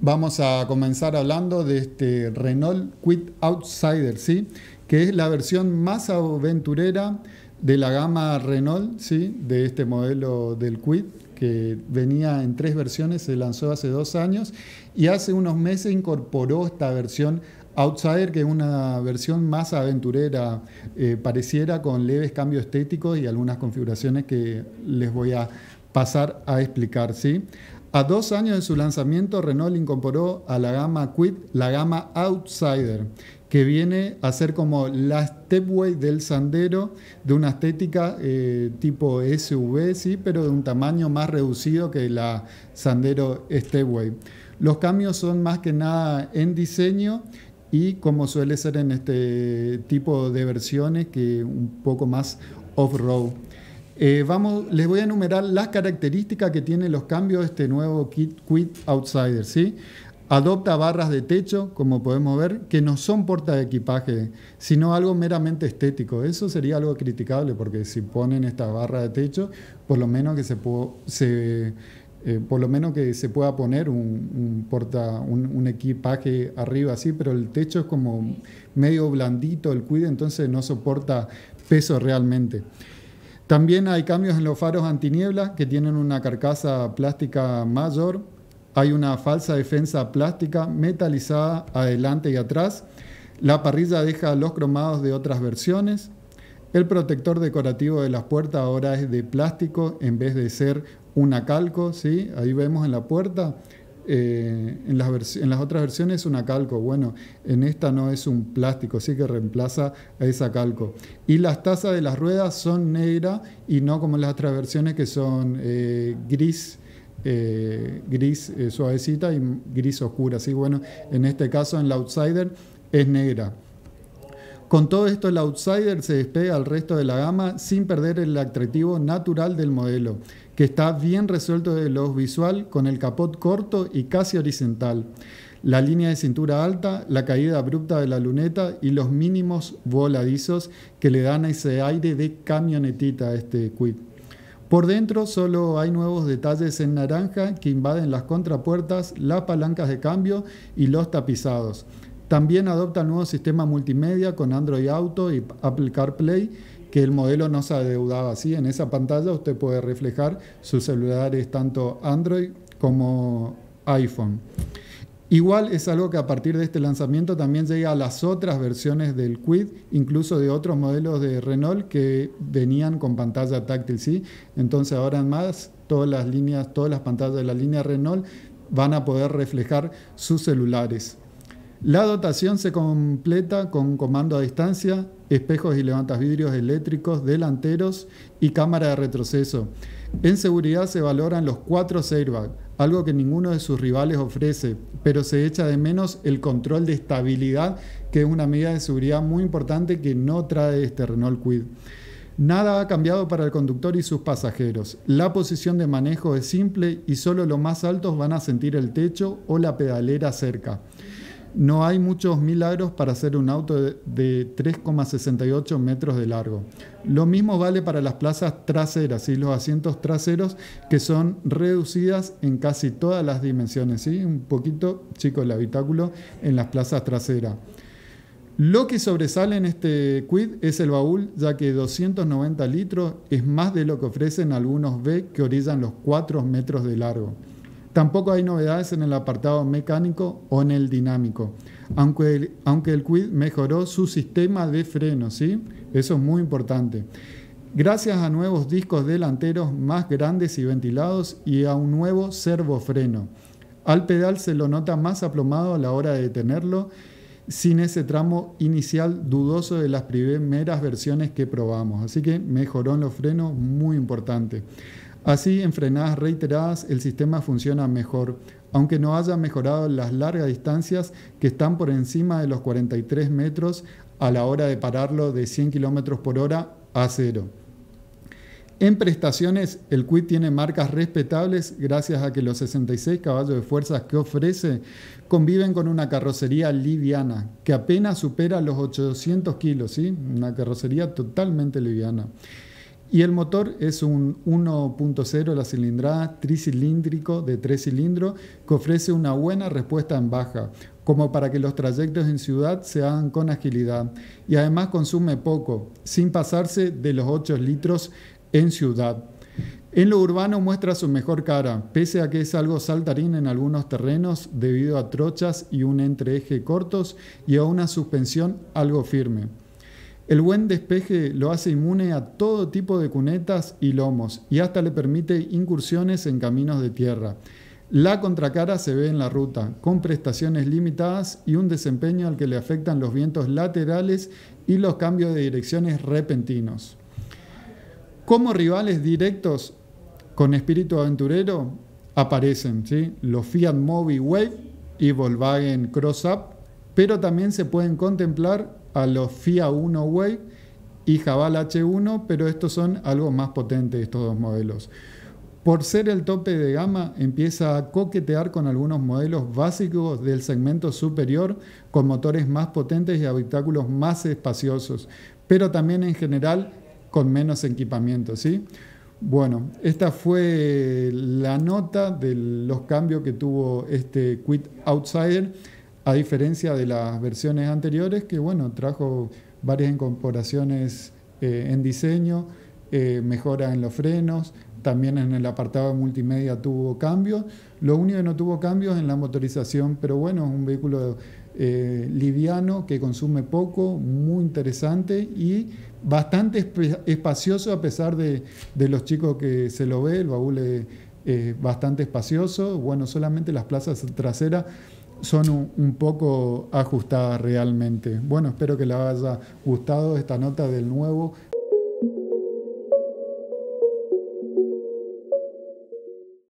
Vamos a comenzar hablando de este Renault Quid Outsider, ¿sí? que es la versión más aventurera de la gama Renault, ¿sí? de este modelo del Quid, que venía en tres versiones, se lanzó hace dos años y hace unos meses incorporó esta versión Outsider, que es una versión más aventurera, eh, pareciera con leves cambios estéticos y algunas configuraciones que les voy a pasar a explicar. ¿sí? A dos años de su lanzamiento, Renault incorporó a la gama Quid la gama Outsider, que viene a ser como la stepway del Sandero, de una estética eh, tipo SUV, sí, pero de un tamaño más reducido que la Sandero Stepway. Los cambios son más que nada en diseño y como suele ser en este tipo de versiones, que un poco más off-road. Eh, vamos, les voy a enumerar las características que tienen los cambios de este nuevo Kit Quit Outsider. ¿sí? Adopta barras de techo, como podemos ver, que no son porta de equipaje, sino algo meramente estético. Eso sería algo criticable, porque si ponen esta barra de techo, por lo menos que se, eh, pueda poner un, porta, un, equipaje arriba así, pero el techo es como medio blandito el cuide, entonces no soporta peso realmente. También hay cambios en los faros antiniebla que tienen una carcasa plástica mayor. Hay una falsa defensa plástica metalizada adelante y atrás. La parrilla deja los cromados de otras versiones. El protector decorativo de las puertas ahora es de plástico en vez de ser una calco. ¿sí? Ahí vemos en la puerta eh, en, las en, las otras versiones es una calco. Bueno, en esta no es un plástico, sí que reemplaza a esa calco. Y las tazas de las ruedas son negras y no como en las otras versiones que son eh, gris. Eh, gris suavecita y gris oscura. ¿sí? Bueno, en este caso en la Outsider es negra. Con todo esto, el Outsider se despega al resto de la gama sin perder el atractivo natural del modelo que está bien resuelto de lo visual con el capot corto y casi horizontal, la línea de cintura alta, la caída abrupta de la luneta y los mínimos voladizos que le dan ese aire de camionetita a este Quid. Por dentro solo hay nuevos detalles en naranja que invaden las contrapuertas, las palancas de cambio y los tapizados. También adopta el nuevo sistema multimedia con Android Auto y Apple CarPlay que el modelo no se adeudaba así. En esa pantalla usted puede reflejar sus celulares tanto Android como iPhone. Igual es algo que a partir de este lanzamiento también llega a las otras versiones del Quid, incluso de otros modelos de Renault que venían con pantalla táctil, ¿sí? Entonces ahora más todas las líneas, todas las pantallas de la línea Renault van a poder reflejar sus celulares. La dotación se completa con comando a distancia, espejos y levantas vidrios eléctricos delanteros y cámara de retroceso. En seguridad se valoran los cuatro airbags, algo que ninguno de sus rivales ofrece, pero se echa de menos el control de estabilidad, que es una medida de seguridad muy importante que no trae este Renault Quid. Nada ha cambiado para el conductor y sus pasajeros. La posición de manejo es simple y solo los más altos van a sentir el techo o la pedalera cerca. No hay muchos milagros para hacer un auto de 3,68 metros de largo. Lo mismo vale para las plazas traseras y los asientos traseros que son reducidas en casi todas las dimensiones. ¿sí? Un poquito chico el habitáculo en las plazas traseras. Lo que sobresale en este Quid es el baúl, ya que 290 litros es más de lo que ofrecen algunos B que orillan los 4 metros de largo. Tampoco hay novedades en el apartado mecánico o en el dinámico, aunque el, aunque el Quid mejoró su sistema de freno, ¿sí? Eso es muy importante. Gracias a nuevos discos delanteros más grandes y ventilados y a un nuevo servofreno. Al pedal se lo nota más aplomado a la hora de detenerlo, sin ese tramo inicial dudoso de las primeras versiones que probamos. Así que mejoró en los frenos, muy importante. Así, en frenadas reiteradas, el sistema funciona mejor, aunque no haya mejorado las largas distancias que están por encima de los 43 metros a la hora de pararlo de 100 km por hora a cero. En prestaciones, el Quid tiene marcas respetables gracias a que los 66 caballos de fuerza que ofrece conviven con una carrocería liviana que apenas supera los 800 kilos, ¿sí? una carrocería totalmente liviana Y el motor es un 1.0 la cilindrada tricilíndrico de tres cilindros que ofrece una buena respuesta en baja, como para que los trayectos en ciudad se hagan con agilidad. Y además consume poco, sin pasarse de los 8 litros en ciudad. En lo urbano muestra su mejor cara, pese a que es algo saltarín en algunos terrenos debido a trochas y un entreeje cortos y a una suspensión algo firme. El buen despeje lo hace inmune a todo tipo de cunetas y lomos y hasta le permite incursiones en caminos de tierra. La contracara se ve en la ruta, con prestaciones limitadas y un desempeño al que le afectan los vientos laterales y los cambios de direcciones repentinos. Como rivales directos con espíritu aventurero aparecen ¿sí? los Fiat Mobi Wave y Volkswagen Cross Up, pero también se pueden contemplar a los FIA 1 Wave y Jabal H1, pero estos son algo más potentes estos dos modelos. Por ser el tope de gama, empieza a coquetear con algunos modelos básicos del segmento superior con motores más potentes y habitáculos más espaciosos, pero también en general con menos equipamiento, ¿sí? Bueno, esta fue la nota de los cambios que tuvo este Quit Outsider a diferencia de las versiones anteriores que bueno, trajo varias incorporaciones eh, en diseño, eh, mejora en los frenos, también en el apartado multimedia tuvo cambios. Lo único que no tuvo cambios en la motorización, pero bueno, es un vehículo eh, liviano que consume poco, muy interesante y bastante espacioso a pesar de, de, los chicos que se lo ve. El baúl es bastante espacioso. Bueno, solamente las plazas traseras son un, poco ajustadas realmente. Bueno, espero que les haya gustado esta nota del nuevo